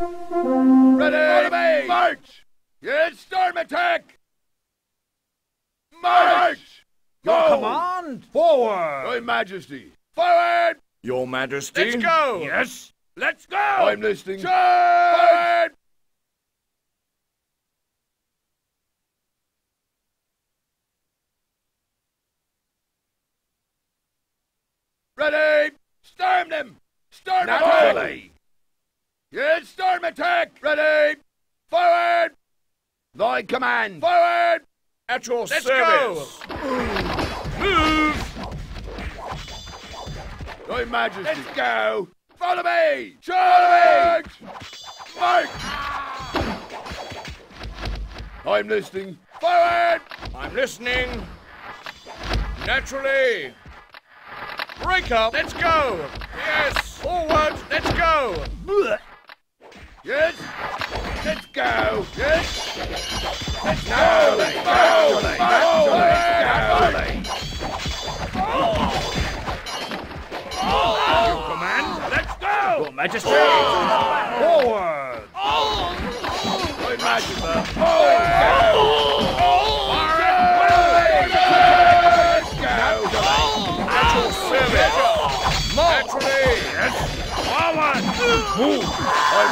Ready! March! Yes, storm attack! March! Your Go! command! Forward! Your Majesty! Forward! Your Majesty! Let's go! Yes! Let's go! I'm listening. Charge! Ready! Storm them! Storm attack! Naturally. Yes, storm attack! Ready! Forward! Thy command! Forward! At your Let's service! Move! Thy Majesty! Let's go! Follow me! Charge! March! I'm listening. Forward! I'm listening. Naturally. Break up. Let's go. Yes. Forward. Let's go. Yes! Let's go! Yes! Let's go! Let's go! Let's go! Let's go! Your command. Let's go! Your Majesty. Forward. My Majesty! Let's go! At your service. Naturally. Yes. Forward. Move.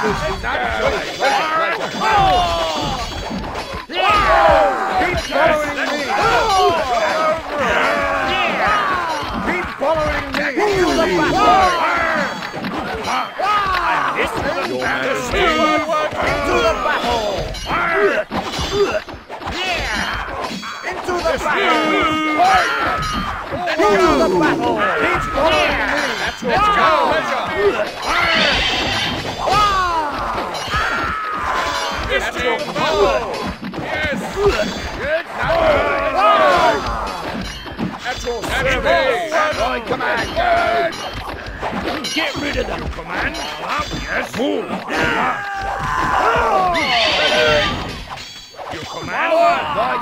Listening. Naturally. Let's go! Keep following me. Keep following me. To the battle. Into the battle. Into the battle. Into the battle. Following me. Let's go. It's your command. Yes. Yes! At your service. My command! Good! Get rid of them, command. Up, yes. Move. Your command. My